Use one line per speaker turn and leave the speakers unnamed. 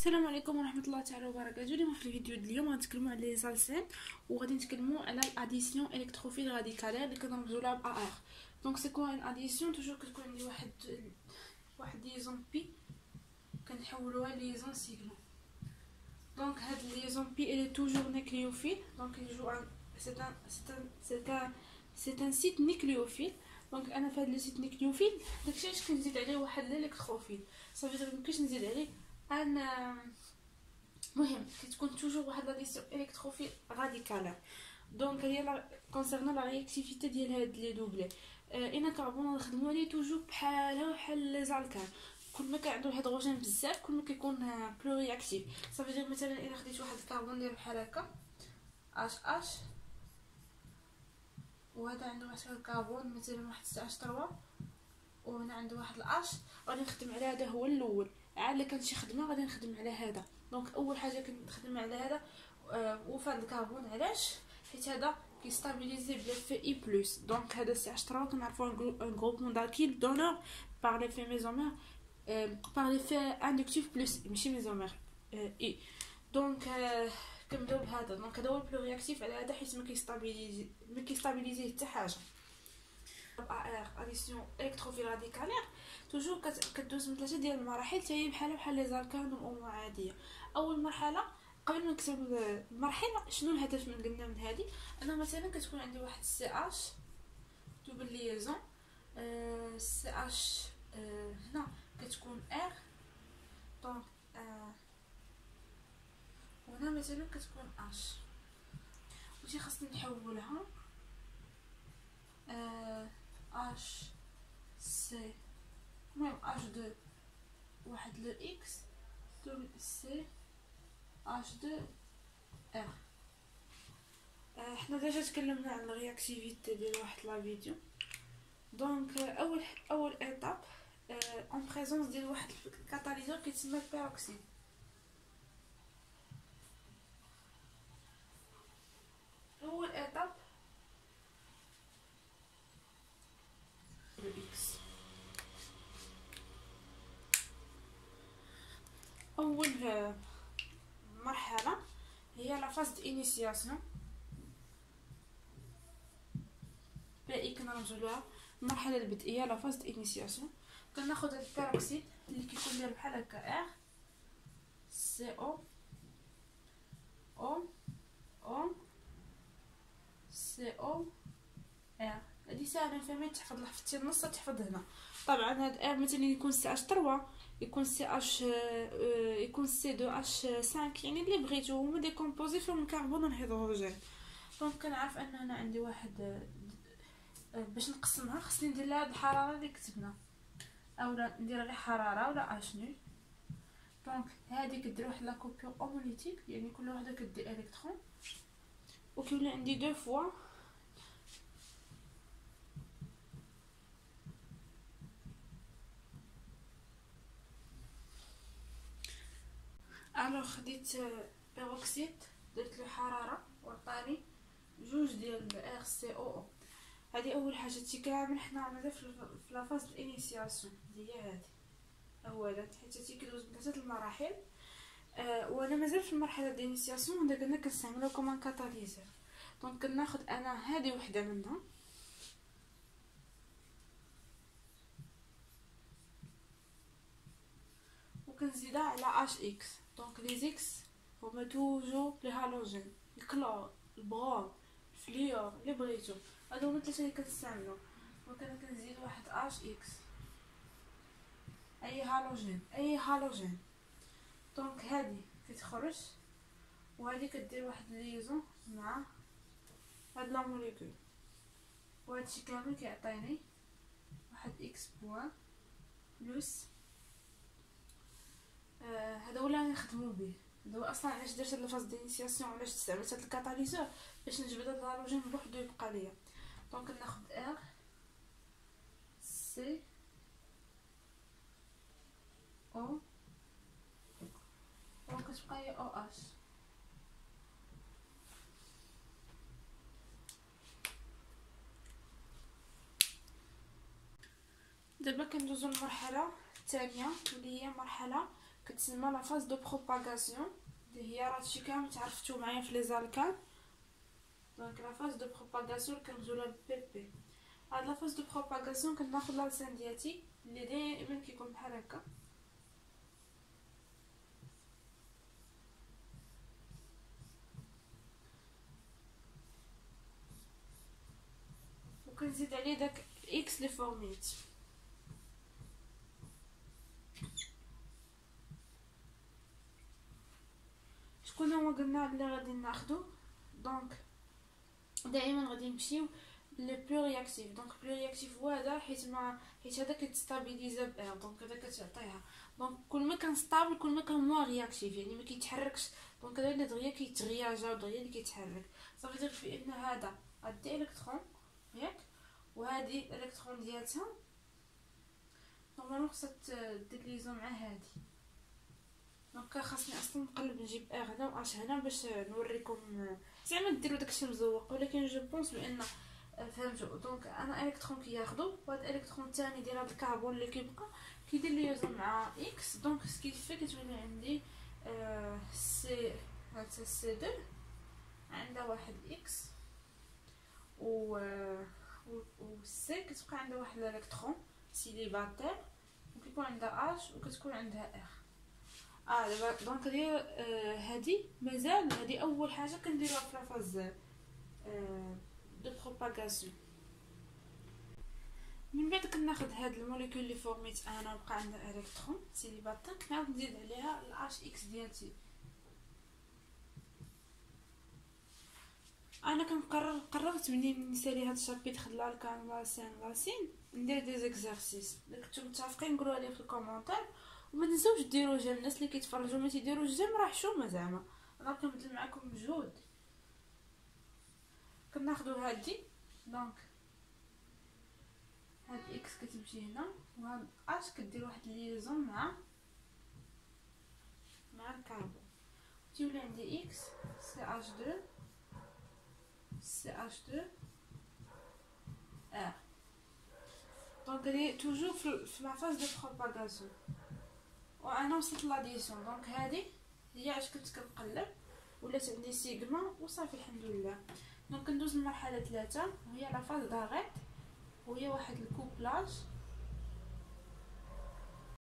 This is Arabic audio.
السلام عليكم ورحمة الله تعالى وبركاته. اليوم في الفيديو ديال اليوم غنتكلموا على les alcènes وغادي نتكلموا على ال addition électrophile radicalaire اللي كنرمزوا لها ب R donc c'est quoi une addition toujours كتكون عندي واحد واحد liaison pi كنحولوها liaison sigma donc هاد liaison pi elle est toujours nucléophile donc il joue un c'est un c'est un c'est un c'est un site nucléophile donc أنا في هاد le site nucléophile داكشي علاش كنزيد عليه واحد ال électrophile صافي ميمكنش نزيد عليه أن مهم كتكون toujours واحد l'addition électrophile radicale donc هي concernant la réactivité ديال هاد les doubles liaisons carbone نخدمو عليه toujours بحالها بحال les alcanes كل ما كان عنده الهيدروجين بزاف كل ما كيكون plus réactif صافي دير مثلا الا خديت واحد الكربون ديال بحال هكا اش اش وهذا عنده واحد الكربون مثلا واحد CH3 وهنا عنده واحد الاش غادي نخدم على هذا هو الأول. عاد كانت شي خدمة غادي نخدم على هذا. donc أول حاجة كنخدم على هذا آه وفاد الكربون. علاش؟ حيت هذا كي stabilisé par l'effet I plus. donc هذا CH3 كنعرفو un groupement d'alkyle donneur par l'effet mésomère par l'effet inductif plus ماشي mésomère إي. donc كنبداو بهذا. دونك هذا هو ال plus réactif على هذا حيت ما كي stabilisé ما كي stabilisé حتى حاجة. l'addition électrophile radicalaire toujours كدوز من ثلاثة ديال المراحل حتى هي بحال بحال les alcanes والامور عادية. أول مرحلة قبل ما نكتب المراحل شنو الهدف من قلنا من هذه أنا مثلا كتكون عندي واحد CH double liaison CH هنا كتكون R دونك وهنا مثلا كتكون أش. وشي خاصني نحولها اش سي المهم اش دو واحد لو إكس دوبل سي اش دو ار حنا ديجا تكلمنا على الرياكتيفيتي ديال واحد لا فيديو. دونك أول أول étape en présence ديال واحد ال catalyseur كيتسمى ال peroxyde اول étape X اول مرحلة. هي la phase initiation باقي كنرجعوا لها المرحله البدئيه la phase initiation كناخذ هاد ال peroxyde اللي كيكون داير بحال هكا R C O O O C O R هادي ساهله فهمي تحفظ لحفتي النص تحفظ هنا. طبعا هاد R مثلا يكون CH3 يكون CH يكون C deux H5 يعني اللي بغيتو هما des composés فيهم الكربون والهيدروجين donc كنعرف ان أنا عندي واحد باش نقسمها خصني ندير لها الحرارة اللي كتبنا. اولا ندير غير حرارة ولا H nu donc هادي كدير واحد la coupure homolytique يعني كل وحده كدي الكترون وكيولي عندي deux fois alors خديت peroxyde درت له حرارة وعطاني جوج ديال R C O O هذه أول حاجة تي كامل حنا عملنا في la phase ال initiation هي هذه اولا حيت تي كدوز بثلاثه المراحل. آه وأنا مازال في المرحلة ديال الإنيسياسيون دابا أنا كنستعملها comme catalyseur donc كناخذ أنا هذه وحدة منها. وكنزيدها على H X donc les X هما toujours les halogènes الكلور ال brome ال fluor اللي بغيتو هادو هما الثلاثه اللي كنستعملو donc أنا كنزيد واحد H X اي halogène اي halogène donc هادي كتخرج وهادي كدير واحد liaison مع هاد la molécule وهادشي كامل كيعطيني واحد X point plus آه نخدمو به هو أصلا علاش درت هاد ال phase d'initiation علاش استعملت هاد ال catalyseur؟ باش نجبد هاد ال halogène بوحدو يبقى ليا. donc ناخد R C O وكتبقى هي O H دابا كندوزو للمرحله الثانية واللي هي مرحلة كتسمى la phase de propagation اللي هي راه شي كامل تعرفتو معايا في les alcanes. donc la phase de propagation كنرمزو لها P P هاد la phase de propagation كناخد l'alcène ديالتي اللي دائما كيكون بحال هكا. وكنزيد عليه داك X اللي formé ت. شكون هو قلنا بلي غادي ناخدو. donc دائما غادي نمشيو le plus réactif. donc plus réactif هو هذا حيت ما حيت هذا كت stabilisé donc هذا كتعطيها. donc كل ما كان stable كل ما كان moins réactif يعني ما كيتحركش. دونك هذا اللي دغيا كيتغياجا ودغيا اللي كيتحرك. صافي دير بان هذا غادي إلكترون ياك؟ وهذه الالكترون ديالتها. normalement خصها دير liaison مع هذه. donc خاصني أصلا نقلب نجيب R هنا و H هنا باش نوريكم زعما ديروا داكشي مزوق ولكن je pense بأن فهمتوا donc أنا إلكترون كياخذوا وهذا الالكترون الثاني ديال هذا الكربون اللي كيبقى كيدير liaison مع X donc ce qui fait كتولي عندي آه سي هذا سي دو عندها واحد إكس و و سي كتبقى عندها واحد ال électron célibataire. وكيكون عندها H وكتكون عندها R آه donc هي آه هادي مازال هادي أول حاجة كنديروها في la phase آه de propagation من بعد كناخذ هاد ال molécule اللي فورميت أنا وبقى عندها électron célibataire نعاود نزيد عليها ال HX ديالتي. أنا كنقرر قررت منين نسالي هاد ال chapitre l'alcane l'alcène l'alcyne ندير des exercices كنتو متفقين قولوا لي في ال commentaire. وما تنساوش ديروا j'aime. الناس اللي كيتفرجوا ما تيديروش j'aime راه حشومه زعما. أنا كنبذل معكم مجهود كناخذوا هادي. donc هاد X كتمشي هنا وهاد H كدير واحد liaison مع مع الكربون. تيولي عندي X CH 2 CH 2 R donc هادي toujours في la phase de propagation وأنا وصلت l'addition donc هادي هي علاش كنت كنقلب ولات عندي سيغما وصافي الحمد لله. donc ندوز للمرحله ثلاثة وهي la phase d'arrêt وهي واحد ال couplage.